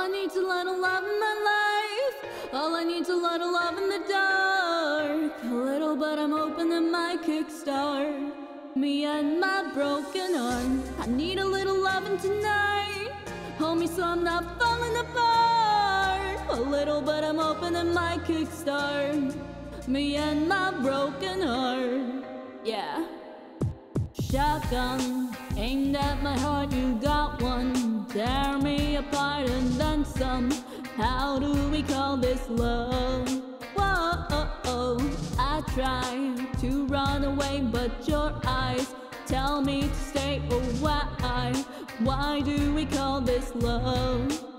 I need's a little love in my life. All I need's a little love in the dark. A little, but I'm that my kickstart. Me and my broken arm. I need a little loving tonight. Hold me so I'm not falling apart. A little, but I'm that my kickstart. Me and my broken heart. Yeah. Shotgun aimed at my heart, you got one. Tear me apart and then some. How do we call this love? Whoa, I try to run away, but your eyes tell me to stay. Oh, why? Why do we call this love?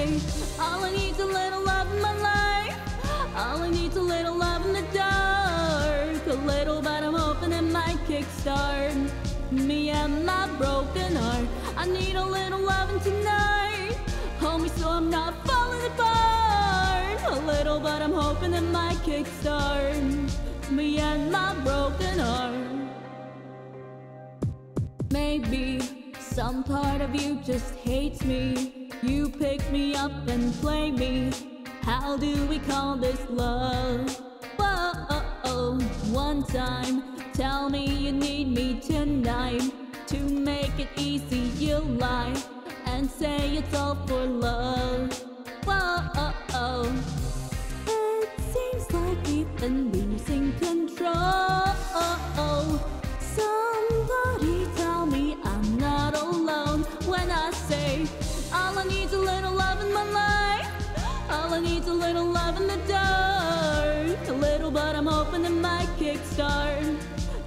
I all I need's a little love in my life. All I need's a little love in the dark. A little, but I'm hoping it might kickstart me and my broken heart. I need a little loving tonight. Hold me so I'm not falling apart. A little, but I'm hoping it might kickstart me and my broken heart. Maybe some part of you just hates me. You pick me up and play me. How do we call this love? Whoa, one time, tell me you need me tonight. To make it easy, you lie and say it's all for love. Whoa, it seems like we've been losing control. Somebody tell me I'm not alone when I say all I need's a little love in my life. All I need's a little love in the dark. A little, but I'm it might kickstart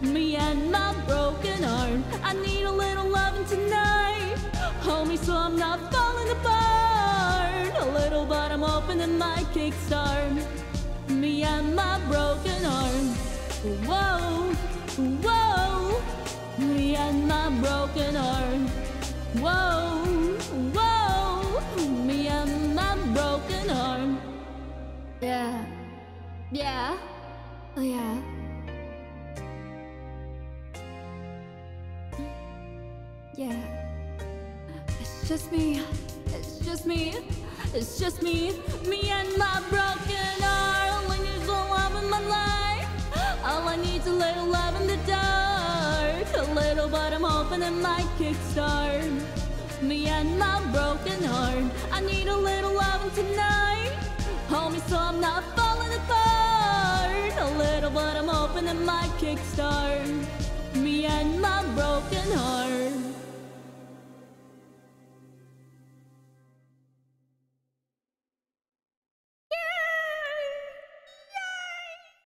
me and my broken heart. I need a little loving tonight. Hold me so I'm not falling apart. A little, but I'm it might kickstart me and my broken heart. Whoa, whoa, me and my broken. Whoa, whoa, yeah, oh yeah. Yeah, it's just me, it's just me, it's just me, me and my broken heart. All I need is a love in my life. All I need's a little love in the dark. A little, but I'm it might kickstart me and my broken heart. I need a little loving tonight. Hold me so I'm not falling apart. Little, but I'm hoping it might kickstart me and my broken heart.